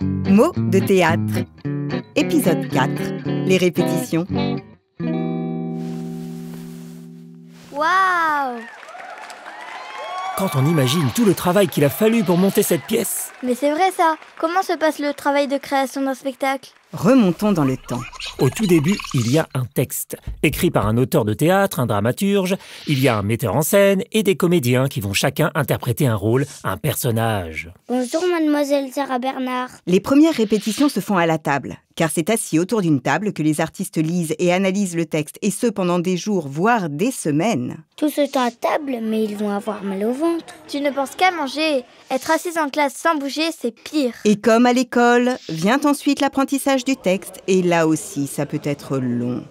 Mots de théâtre. Épisode 4. Les répétitions. Waouh Quand on imagine tout le travail qu'il a fallu pour monter cette pièce. Mais c'est vrai ça Comment se passe le travail de création d'un spectacle? Remontons dans le temps. Au tout début, il y a un texte, écrit par un auteur de théâtre, un dramaturge, il y a un metteur en scène et des comédiens qui vont chacun interpréter un rôle, un personnage. Bonjour mademoiselle Sarah Bernard. Les premières répétitions se font à la table, car c'est assis autour d'une table que les artistes lisent et analysent le texte, et ce pendant des jours, voire des semaines. Tout ce temps à table, mais ils vont avoir mal au ventre. Tu ne penses qu'à manger Être assise en classe sans bouger, c'est pire. Et comme à l'école, vient ensuite l'apprentissage du texte, et là aussi, ça peut être long.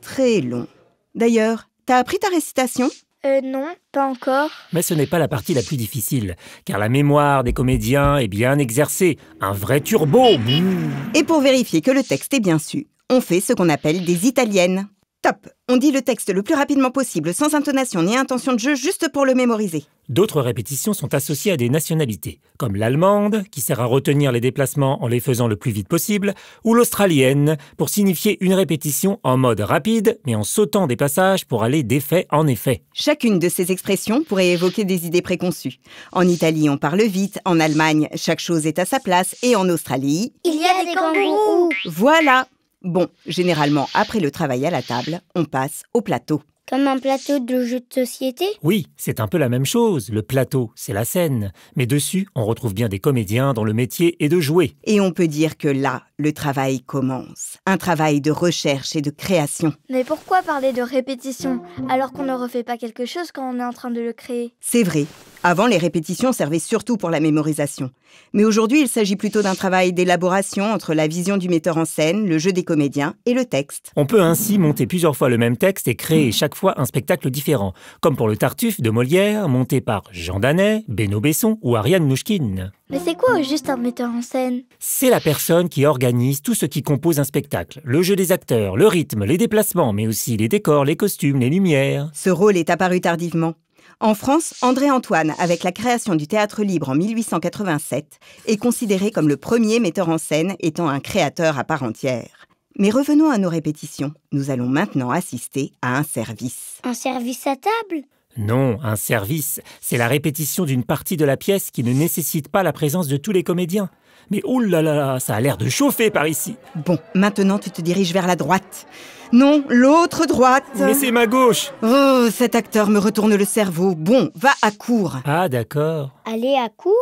Très long. D'ailleurs, t'as appris ta récitation? Euh non, pas encore. Mais ce n'est pas la partie la plus difficile, car la mémoire des comédiens est bien exercée, un vrai turbo. Bouh. Et pour vérifier que le texte est bien su, on fait ce qu'on appelle des italiennes. Top On dit le texte le plus rapidement possible, sans intonation ni intention de jeu, juste pour le mémoriser. D'autres répétitions sont associées à des nationalités, comme l'allemande, qui sert à retenir les déplacements en les faisant le plus vite possible, ou l'australienne, pour signifier une répétition en mode rapide, mais en sautant des passages pour aller d'effet en effet. Chacune de ces expressions pourrait évoquer des idées préconçues. En Italie, on parle vite, en Allemagne, chaque chose est à sa place, et en Australie, Il y a des kangourous. voilà Bon, généralement, après le travail à la table, on passe au plateau. Comme un plateau de jeux de société? Oui, c'est un peu la même chose, le plateau, c'est la scène, mais dessus, on retrouve bien des comédiens dont le métier est de jouer. Et on peut dire que là, le travail commence. Un travail de recherche et de création. Mais pourquoi parler de répétition alors qu'on ne refait pas quelque chose quand on est en train de le créer? C'est vrai. Avant, les répétitions servaient surtout pour la mémorisation. Mais aujourd'hui, il s'agit plutôt d'un travail d'élaboration entre la vision du metteur en scène, le jeu des comédiens et le texte. On peut ainsi monter plusieurs fois le même texte et créer chaque fois un spectacle différent, comme pour le Tartuffe de Molière, monté par Jean Danet, Beno Besson ou Ariane Nouchkine. Mais c'est quoi au juste un metteur en scène? C'est la personne qui organise tout ce qui compose un spectacle. Le jeu des acteurs, le rythme, les déplacements, mais aussi les décors, les costumes, les lumières. Ce rôle est apparu tardivement. En France, André Antoine, avec la création du théâtre libre en 1887, est considéré comme le premier metteur en scène étant un créateur à part entière. Mais revenons à nos répétitions. Nous allons maintenant assister à un service. Un service à table? Non, un service, c'est la répétition d'une partie de la pièce qui ne nécessite pas la présence de tous les comédiens. Mais oh là là là, ça a l'air de chauffer par ici. Bon, maintenant tu te diriges vers la droite. Non, l'autre droite. Mais c'est ma gauche. Oh, cet acteur me retourne le cerveau. Bon, va à court. Ah d'accord. Aller à court?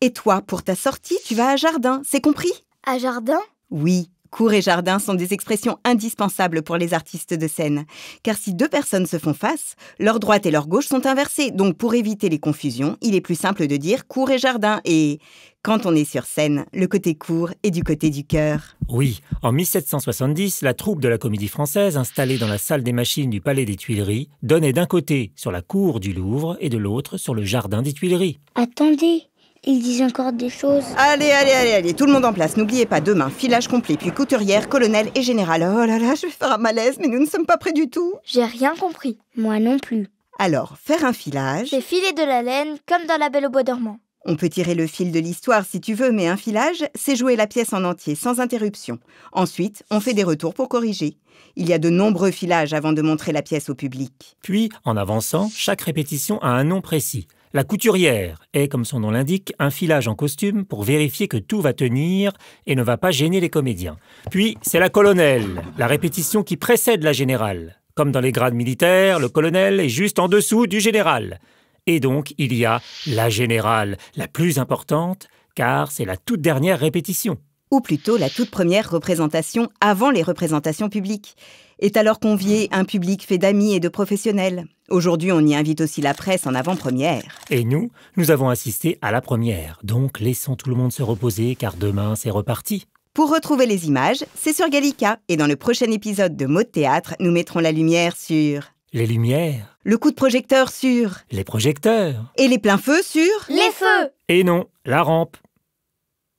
Et toi, pour ta sortie, tu vas à jardin, c'est compris? À jardin? Oui, cours et jardin sont des expressions indispensables pour les artistes de scène. Car si deux personnes se font face, leur droite et leur gauche sont inversées. Donc pour éviter les confusions, il est plus simple de dire cours et jardin. Et quand on est sur scène, le côté court est du côté du cœur. Oui, en 1770, la troupe de la Comédie Française, installée dans la salle des machines du Palais des Tuileries, donnait d'un côté sur la cour du Louvre et de l'autre sur le jardin des Tuileries. Attendez, ils disent encore des choses. Allez, allez, allez, allez, tout le monde en place. N'oubliez pas, demain, filage complet, puis couturière, colonel et général. Oh là là, je vais faire un malaise, mais nous ne sommes pas prêts du tout. J'ai rien compris. Moi non plus. Alors, faire un filage, C'est filer de la laine comme dans La Belle au Bois dormant. on peut tirer le fil de l'histoire si tu veux, mais un filage, c'est jouer la pièce en entier, sans interruption. Ensuite, on fait des retours pour corriger. Il y a de nombreux filages avant de montrer la pièce au public. Puis, en avançant, chaque répétition a un nom précis. La couturière est, comme son nom l'indique, un filage en costume pour vérifier que tout va tenir et ne va pas gêner les comédiens. Puis, c'est la colonelle, la répétition qui précède la générale. Comme dans les grades militaires, le colonel est juste en dessous du général. Et donc, il y a la générale, la plus importante, car c'est la toute dernière répétition. Ou plutôt la toute première représentation avant les représentations publiques. Est alors convié un public fait d'amis et de professionnels. Aujourd'hui, on y invite aussi la presse en avant-première. Et nous, nous avons assisté à la première. Donc, laissons tout le monde se reposer, car demain, c'est reparti. Pour retrouver les images, c'est sur Gallica. Et dans le prochain épisode de Mots de théâtre, nous mettrons la lumière sur Les lumières, le coup de projecteur sur les projecteurs. et les pleins feux sur Les feux Et non, la rampe.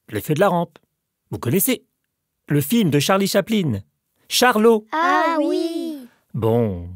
L'effet de la rampe. Vous connaissez Le film de Charlie Chaplin. Charlot. Ah oui Bon.